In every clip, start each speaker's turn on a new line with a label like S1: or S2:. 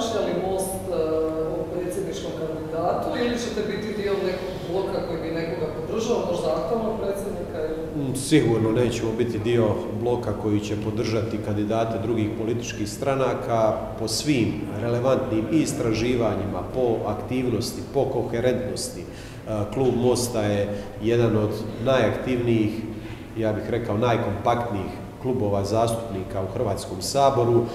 S1: razmišlja li Most e, o predsjedničkom kandidatu ili ćete biti dio nekog bloka koji bi nekoga podržao, možda aktualnog predsjednika ili...
S2: Mm, Sigurno nećemo biti dio bloka koji će podržati kandidate drugih političkih stranaka po svim relevantnim istraživanjima, po aktivnosti, po koherentnosti. E, Klub Mosta je jedan od najaktivnijih, ja bih rekao najkompaktnijih klubova zastupnika u Hrvatskom saboru. E,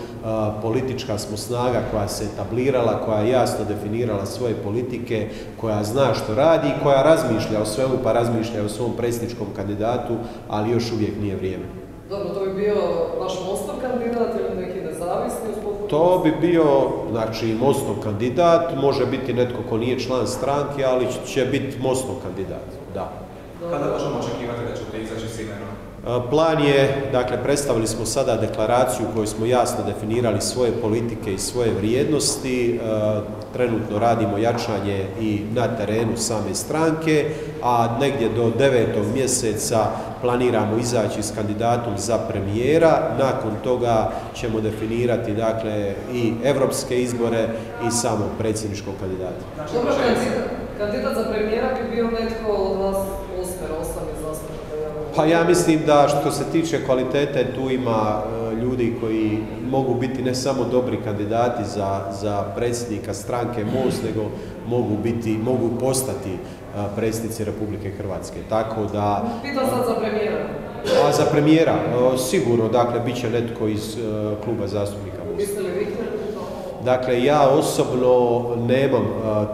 S2: Politička smo snaga koja se etablirala, koja je jasno definirala svoje politike, koja zna što radi i koja razmišlja o svemu, pa razmišlja o svom predsjedničkom kandidatu, ali još uvijek nije vrijeme.
S1: Dobro, to bi bio vaš Mostov kandidat ili neki nezavisni?
S2: To bi bio, znači, Mostov kandidat, može biti netko ko nije član stranke, ali će biti Mostov kandidat, da.
S3: Kada možemo očekivati da ćete izaći s imenom?
S2: E, Plan je, dakle, predstavili smo sada deklaraciju u kojoj smo jasno definirali svoje politike i svoje vrijednosti. E, Trenutno radimo jačanje i na terenu same stranke, a negdje do devetog mjeseca planiramo izaći s kandidatom za premijera. Nakon toga ćemo definirati, dakle, i europske izbore i samog predsjedničkog kandidata.
S1: Kandidat, za premijera bi bio netko od vas osmero, osam ne
S2: Pa ja mislim da što se tiče kvalitete tu ima e, ljudi koji mogu biti ne samo dobri kandidati za, za predsjednika stranke MOST, nego mogu biti, mogu postati e, predsjednici Republike Hrvatske. Tako da,
S1: Pitam sad za premijera.
S2: a za premijera e, sigurno, dakle, bit će netko iz kluba zastupnika MOST.
S1: Biste li vi htjeli to?
S2: Dakle, ja osobno nemam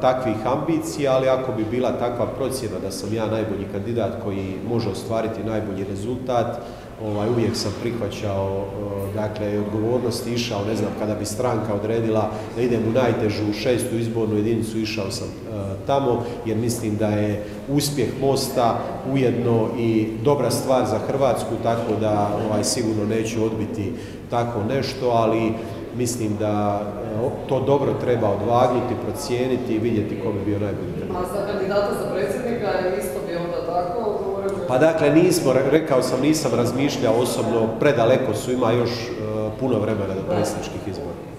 S2: takvih ambicija, ali ako bi bila takva procjena da sam ja najbolji kandidat koji može ostvariti najbolji rezultat, ovaj, uvijek sam prihvaćao dakle, odgovornost išao, ne znam, kada bi stranka odredila da idem u najtežu šestu izbornu jedinicu, išao sam tamo, jer mislim da je uspjeh Mosta ujedno i dobra stvar za Hrvatsku, tako da ovaj, sigurno neću odbiti tako nešto, ali mislim da e, to dobro treba odvagnuti, procijeniti i vidjeti ko bi bio najbolji kandidat.
S1: A za kandidata za predsjednika je isto bi onda tako?
S2: Pa dakle, nismo, re- rekao sam, nisam razmišljao osobno, predaleko su, ima još e, puno vremena do predsjedničkih izbora.